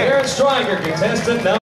Aaron Karen contestant number.